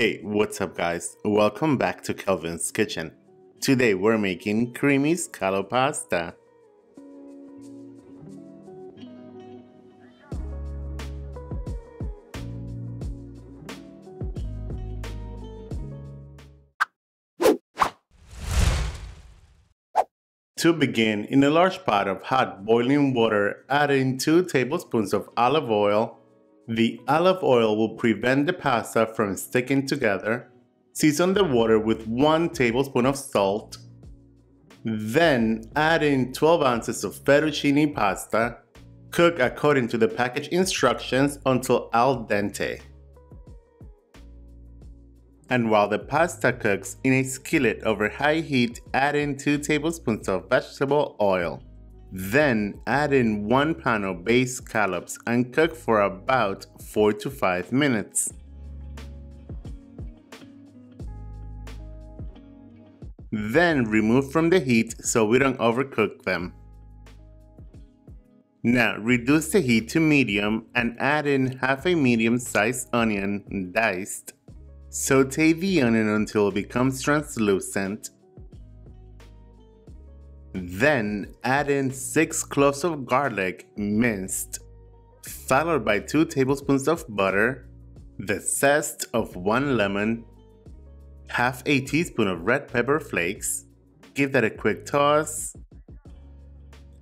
Hey, what's up guys? Welcome back to Kelvin's Kitchen. Today we're making creamy scallop pasta. To begin, in a large pot of hot boiling water, add in 2 tablespoons of olive oil, the olive oil will prevent the pasta from sticking together. Season the water with 1 tablespoon of salt. Then add in 12 ounces of fettuccine pasta. Cook according to the package instructions until al dente. And while the pasta cooks in a skillet over high heat, add in 2 tablespoons of vegetable oil. Then add in 1 pound of bay scallops and cook for about 4 to 5 minutes. Then remove from the heat so we don't overcook them. Now reduce the heat to medium and add in half a medium sized onion diced. Saute the onion until it becomes translucent then add in 6 cloves of garlic minced, followed by 2 tablespoons of butter, the zest of 1 lemon, half a teaspoon of red pepper flakes, give that a quick toss,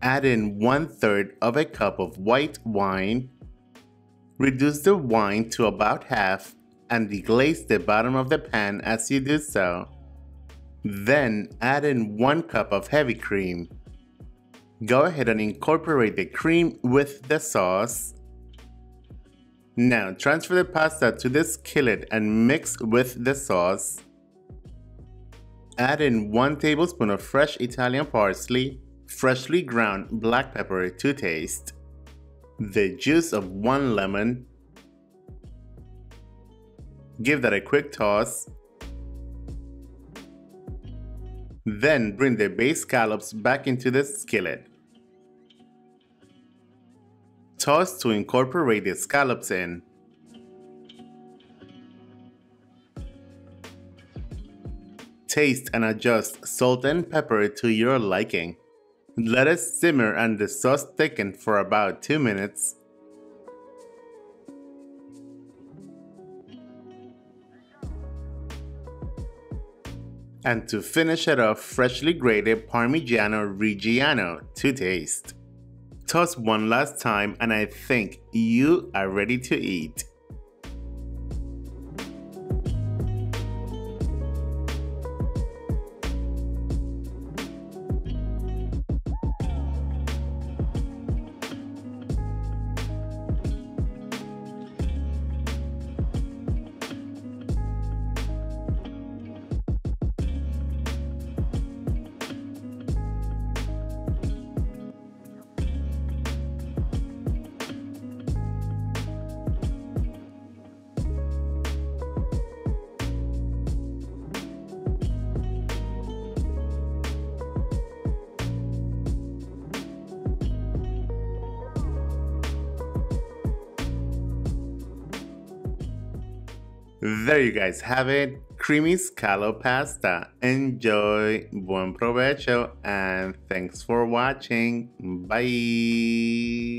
add in 1 third of a cup of white wine, reduce the wine to about half and deglaze the bottom of the pan as you do so. Then add in 1 cup of heavy cream. Go ahead and incorporate the cream with the sauce. Now transfer the pasta to the skillet and mix with the sauce. Add in 1 tablespoon of fresh Italian parsley, freshly ground black pepper to taste, the juice of 1 lemon. Give that a quick toss Then bring the bay scallops back into the skillet. Toss to incorporate the scallops in. Taste and adjust salt and pepper to your liking. Let it simmer and the sauce thicken for about 2 minutes. And to finish it off, freshly grated Parmigiano Reggiano to taste. Toss one last time and I think you are ready to eat. There you guys have it, creamy scallop pasta. Enjoy, buen provecho, and thanks for watching. Bye.